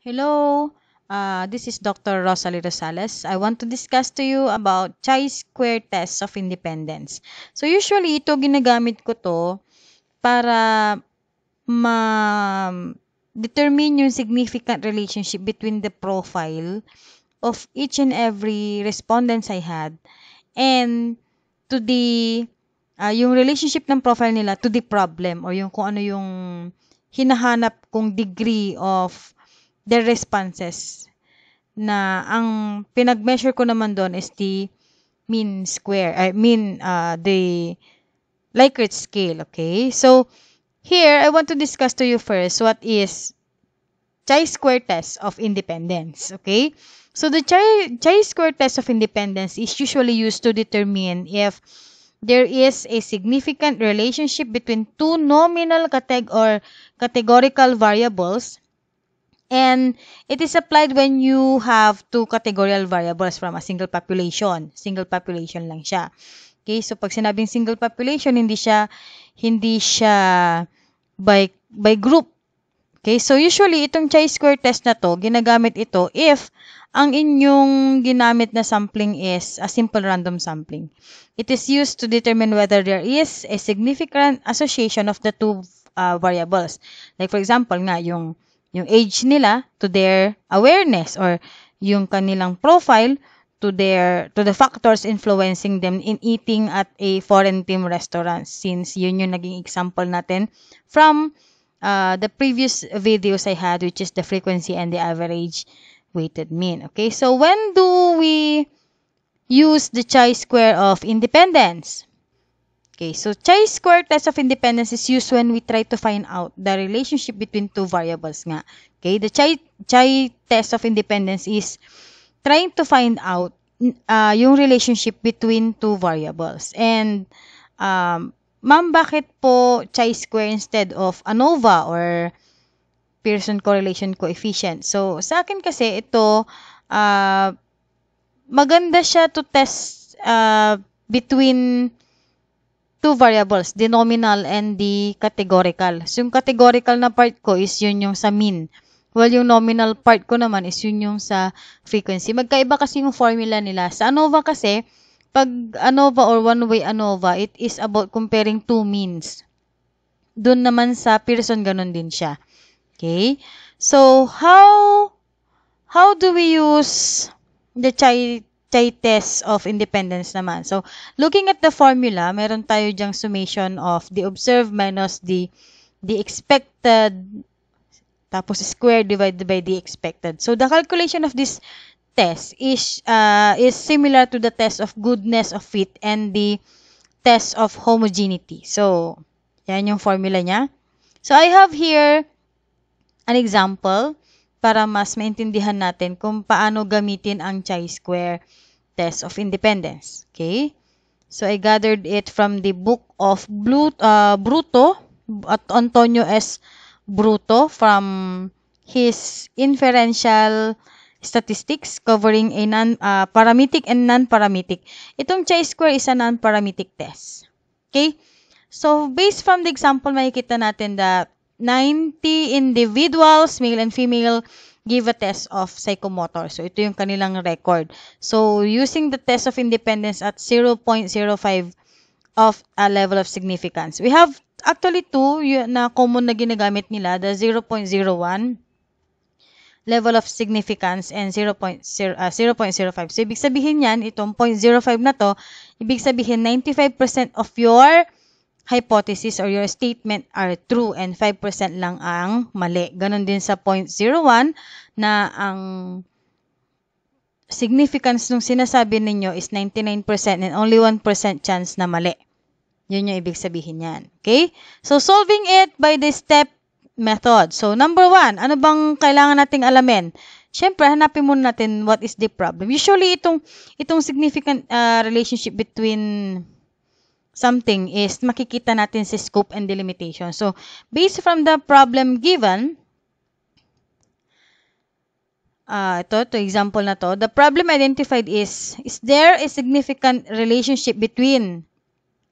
Hello, uh, this is Dr. Rosalie Rosales. I want to discuss to you about chi-square test of independence. So usually ito ginagamit ko to para ma-determine yung significant relationship between the profile of each and every respondents I had and to the uh, yung relationship ng profile nila to the problem or yung kung ano yung hinahanap kong degree of their responses na ang pinag-measure ko naman doon is the mean square, I mean uh, the Likert scale, okay? So, here, I want to discuss to you first what is chi-square test of independence, okay? So, the chi-square test of independence is usually used to determine if there is a significant relationship between two nominal categ or categorical variables And it is applied when you have two categorical variables from a single population. Single population lang siya. Okay, so pag sinabing single population, hindi siya hindi siya by by group. Okay, so usually itong chi-square test na to, ginagamit ito if ang inyong ginamit na sampling is a simple random sampling. It is used to determine whether there is a significant association of the two uh, variables. Like for example nga, yung yung age nila to their awareness or yung kanilang profile to their to the factors influencing them in eating at a foreign team restaurant since yun yung naging example natin from uh, the previous videos I had which is the frequency and the average weighted mean. Okay so when do we use the chi-square of independence Okay, so chi-square test of independence is used when we try to find out the relationship between two variables nga. Okay, the chi, chi test of independence is trying to find out uh, yung relationship between two variables. And, um, ma'am, bakit po chi-square instead of ANOVA or Pearson correlation coefficient? So, sa akin kasi ito, uh, maganda siya to test uh, between two variables, the nominal and the categorical. So, yung categorical na part ko is yun yung sa mean. While yung nominal part ko naman is yun yung sa frequency. Magkaiba kasi yung formula nila. Sa ANOVA kasi, pag ANOVA or one-way ANOVA, it is about comparing two means. Doon naman sa Pearson, ganun din siya. Okay? So, how, how do we use the chi test of independence naman. So, looking at the formula, meron tayo diyang summation of the observed minus the the expected tapos square divided by the expected. So, the calculation of this test is uh, is similar to the test of goodness of fit and the test of homogeneity. So, yan yung formula niya. So, I have here an example para mas maintindihan natin kung paano gamitin ang chi-square test of independence. Okay? So, I gathered it from the book of Blut, uh, Bruto, at Antonio S. Bruto from his inferential statistics covering a non-parametric uh, and non-parametric. Itong chi-square is a non-parametric test. Okay? So, based from the example, makikita natin that 90 individuals, male and female, give a test of psychomotor. So, ito yung kanilang record. So, using the test of independence at 0.05 of a level of significance. We have actually two na common na ginagamit nila, the 0.01 level of significance and 0.0, uh, 0.05. So, ibig sabihin yan, itong 0.05 na to, ibig sabihin 95% of your hypothesis or your statement are true and 5% lang ang mali. Ganon din sa 0.01 na ang significance nung sinasabi ninyo is 99% and only 1% chance na mali. Yun yung ibig sabihin yan. Okay? So, solving it by the step method. So, number one, ano bang kailangan nating alamin? Siyempre, hanapin muna natin what is the problem. Usually, itong, itong significant uh, relationship between something is makikita natin sa scope and delimitation. So, based from the problem given, uh, ito, to example na to, the problem identified is, is there a significant relationship between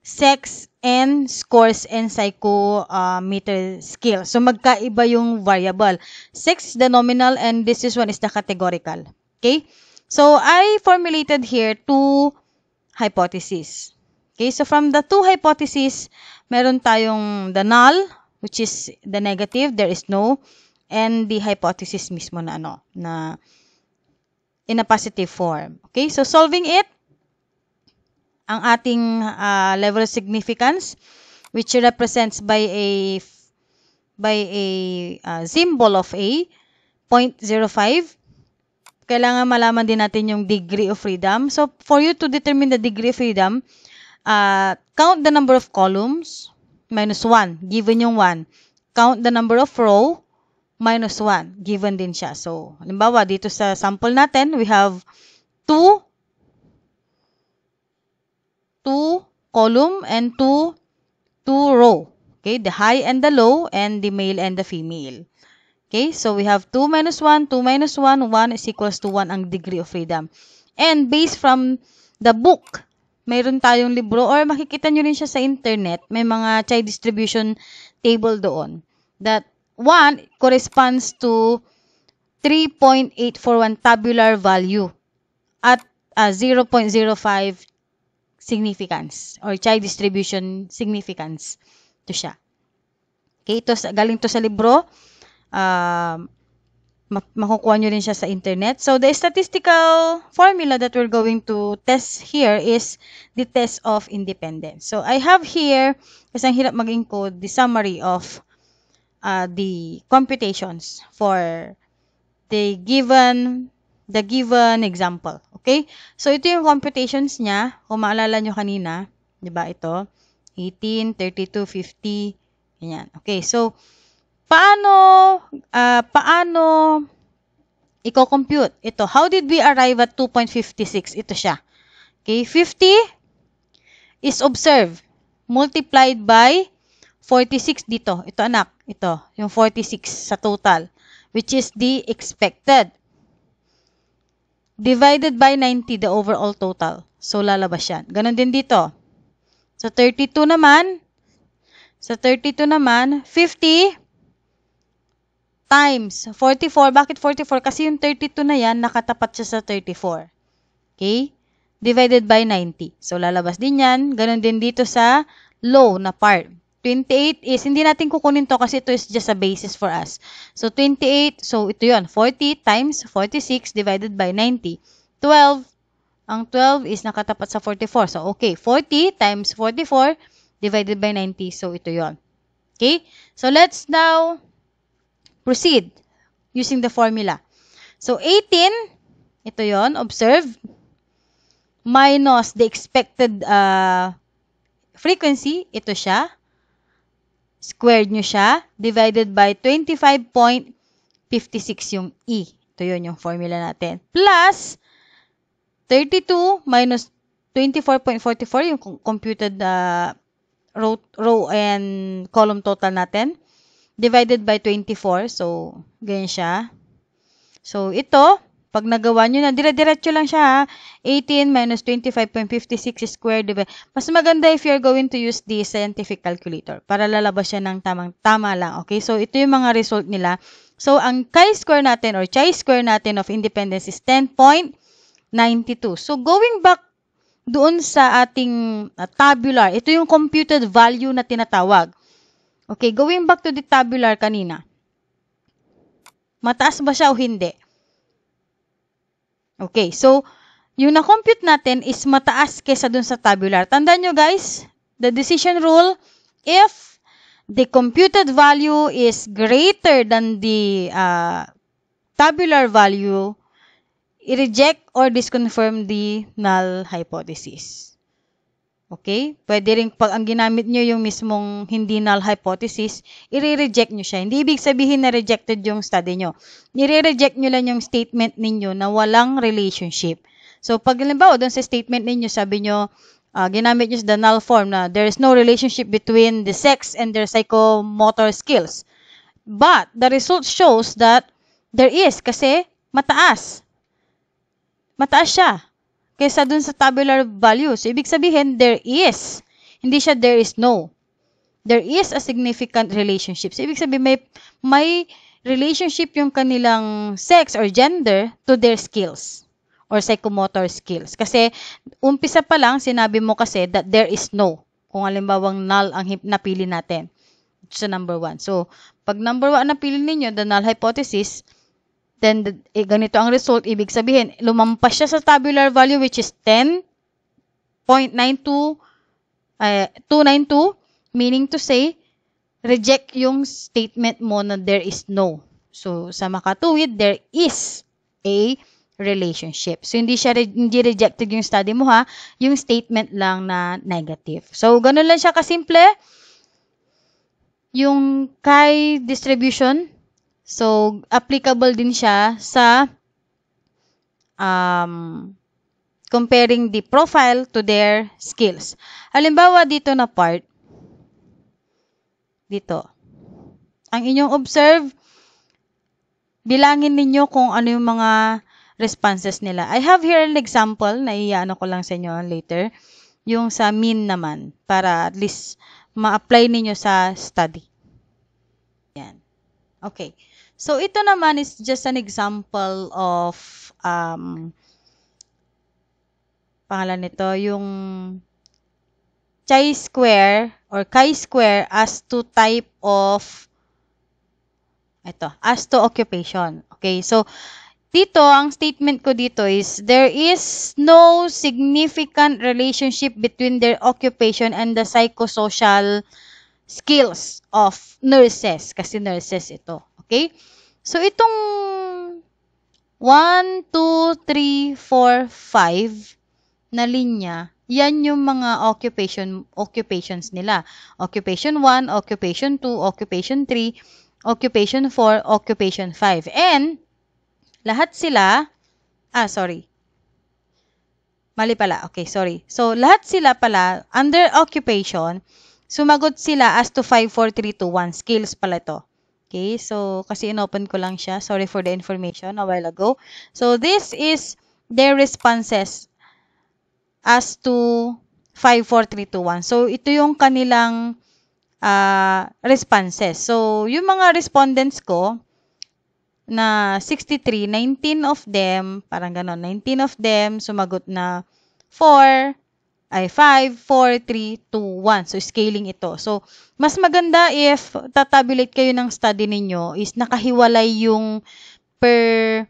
sex and scores and psychometer skill. So, magkaiba yung variable. Sex is the nominal and this is one is the categorical. Okay? So, I formulated here two hypotheses. Okay? So, from the two hypotheses, meron tayong the null, which is the negative, there is no, and the hypothesis mismo na ano, na in a positive form. Okay? So, solving it, ang ating uh, level of significance which represents by a by a uh, symbol of a 0.05 kailangan malaman din natin yung degree of freedom so for you to determine the degree of freedom uh, count the number of columns minus 1 given yung 1 count the number of row minus 1 given din siya so halimbawa dito sa sample natin we have 2 two column and two, two row. Okay, the high and the low and the male and the female. Okay, so we have 2 minus 1, 2 minus 1, 1 is equals to 1 ang degree of freedom. And based from the book, mayroon tayong libro or makikita nyo rin siya sa internet, may mga child distribution table doon. That 1 corresponds to 3.841 tabular value at uh, 0.05 significance or child distribution significance. Ito siya. Okay, ito galing to sa libro. Uh, makukuha nyo rin siya sa internet. So, the statistical formula that we're going to test here is the test of independence. So, I have here, kasi ang hirap mag-encode, the summary of uh, the computations for the given the given example. Okay? So, ito yung computations niya. Kung maalala nyo kanina, di ba ito? 18, 32, 50, ganyan. Okay, so, paano, uh, paano i-compute? Ito, how did we arrive at 2.56? Ito siya. Okay, 50 is observed multiplied by 46 dito. Ito anak, ito, yung 46 sa total, which is the expected divided by 90, the overall total. So, lalabas yan. Ganon din dito. So, 32 naman, sa 32 naman, 50 times 44. Bakit 44? Kasi yung 32 na yan, nakatapat siya sa 34. Okay? Divided by 90. So, lalabas din yan. Ganon din dito sa low na part. 28 is, hindi natin kukunin to kasi ito is just a basis for us. So, 28, so ito yon 40 times 46 divided by 90. 12, ang 12 is nakatapat sa 44. So, okay, 40 times 44 divided by 90. So, ito yon Okay? So, let's now proceed using the formula. So, 18, ito yon observe, minus the expected uh, frequency, ito siya, squared nyo siya, divided by 25.56 yung E. Ito yun yung formula natin. Plus, 32 minus 24.44 yung computed uh, row, row and column total natin. Divided by 24. So, ganyan siya. So, ito, pag nagawa nyo na, dire-diretso lang siya ha. 18 minus 25.56 squared. Diba? Mas maganda if you're going to use the scientific calculator para lalabas siya ng tamang tama lang. Okay? So, ito yung mga result nila. So, ang chi-square natin or chi-square natin of independence is 10.92. So, going back doon sa ating uh, tabular, ito yung computed value na tinatawag. Okay, going back to the tabular kanina. Mataas ba siya o hindi? Okay, so, yung na-compute natin is mataas kesa dun sa tabular. Tandaan nyo guys, the decision rule, if the computed value is greater than the uh, tabular value, i-reject or disconfirm the null hypothesis. Okay? Pwede rin pag ang ginamit nyo yung mismong hindi null hypothesis, i-reject nyo siya. Hindi ibig sabihin na rejected yung study nyo. Nire-reject nyo lang yung statement ninyo na walang relationship. So, pag halimbawa, doon sa statement ninyo, sabi nyo, uh, ginamit nyo sa null form na there is no relationship between the sex and their psychomotor skills. But, the result shows that there is kasi mataas. Mataas siya kaysa dun sa tabular value. So, ibig sabihin, there is. Hindi siya there is no. There is a significant relationship. So, ibig sabihin, may, may relationship yung kanilang sex or gender to their skills or psychomotor skills. Kasi, umpisa pa lang, sinabi mo kasi that there is no. Kung halimbawang null ang napili natin. Sa number one. So, pag number one napili ninyo, the null hypothesis, then the, eh, ganito ang result. Ibig sabihin, lumampas siya sa tabular value which is 10.92 uh, 292, meaning to say, reject yung statement mo na there is no. So, sa makatuwid, there is a relationship. So, hindi siya hindi rejected yung study mo ha, yung statement lang na negative. So, ganun lang siya kasimple. Yung Chi distribution, So, applicable din siya sa um, comparing the profile to their skills. Halimbawa, dito na part, dito. Ang inyong observe, bilangin ninyo kung ano yung mga responses nila. I have here an example, na iyaano ko lang sa inyo later, yung sa mean naman, para at least ma-apply ninyo sa study. Yan. Okay. So, ito naman is just an example of, um, pangalan nito, yung chi-square or chi-square as to type of, ito, as to occupation. Okay, so, dito, ang statement ko dito is, there is no significant relationship between their occupation and the psychosocial skills of nurses. Kasi nurses ito. Okay? So, itong 1, 2, 3, 4, 5 na linya, yan yung mga occupation occupations nila. Occupation 1, occupation 2, occupation 3, occupation 4, occupation 5. And, lahat sila, ah, sorry. Mali pala. Okay, sorry. So, lahat sila pala, under occupation, sumagot sila as to 5, 4, 3, 2, 1. Skills pala ito. Okay, so kasi inopen ko lang siya. Sorry for the information a while ago. So this is their responses as to 54321. So ito yung kanilang uh, responses. So yung mga respondents ko na 63, 19 of them, parang ganon, 19 of them sumagot na 4, ay 5, 4, 3, 2, 1. So, scaling ito. So, mas maganda if tatabulate kayo ng study ninyo is nakahiwalay yung per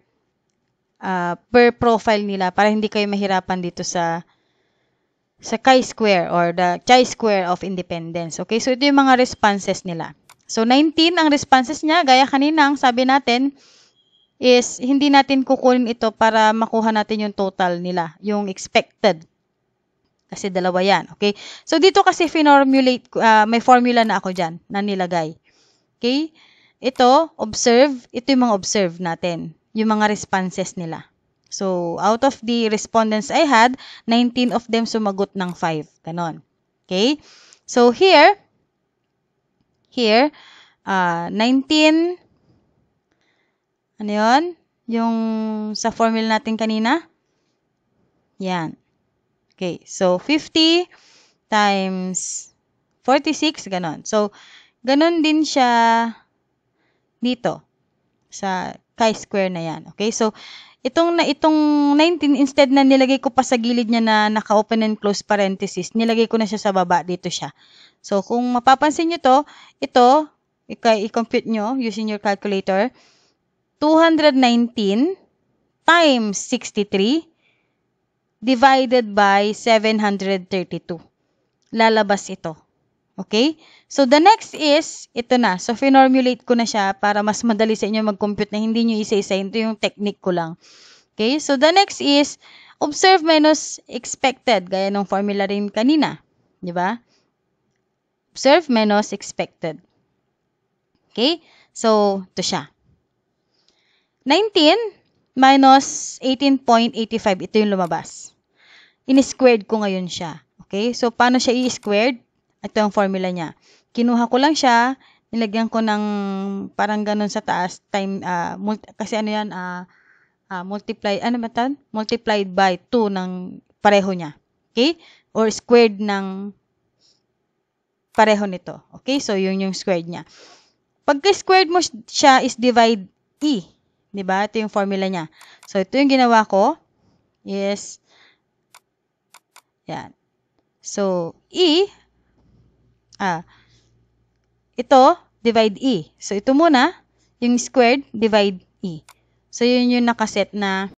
uh, per profile nila para hindi kayo mahirapan dito sa sa chi-square or the chi-square of independence. Okay? So, ito yung mga responses nila. So, 19 ang responses niya. Gaya kanina, ang sabi natin is hindi natin kukunin ito para makuha natin yung total nila, yung expected kasi dalawa yan. Okay? So, dito kasi finormulate, uh, may formula na ako dyan na nilagay. Okay? Ito, observe. Ito yung mga observe natin. Yung mga responses nila. So, out of the respondents I had, 19 of them sumagot ng 5. Ganon. Okay? So, here, here, uh, 19, ano yun? Yung sa formula natin kanina? Yan. Okay, so 50 times 46, ganon. So, ganon din siya dito sa chi-square na yan. Okay, so itong na itong 19 instead na nilagay ko pa sa gilid niya na naka-open and close parenthesis, nilagay ko na siya sa baba dito siya. So, kung mapapansin niyo to, ito, i-compute nyo using your calculator, 219 times 63 divided by 732. Lalabas ito. Okay? So, the next is, ito na. So, finormulate ko na siya para mas madali sa inyo mag-compute na hindi nyo isa-isa. Ito yung technique ko lang. Okay? So, the next is, observe minus expected. Gaya ng formula rin kanina. Di ba? Observe minus expected. Okay? So, ito siya. 19 minus 18.85. Ito yung lumabas. In-squared ko ngayon siya. Okay? So, paano siya i-squared? Ito yung formula niya. Kinuha ko lang siya, nilagyan ko ng parang ganun sa taas, time, uh, multi, kasi ano yan, uh, uh, multiply, ano ba tan? Multiplied by 2 ng pareho niya. Okay? Or squared ng pareho nito. Okay? So, yun yung squared niya. Pagka squared mo siya is divide E. 'Di ba? Ito yung formula niya. So, ito yung ginawa ko is yan. So, E ah ito divide E. So, ito muna yung squared divide E. So, yun yung nakaset na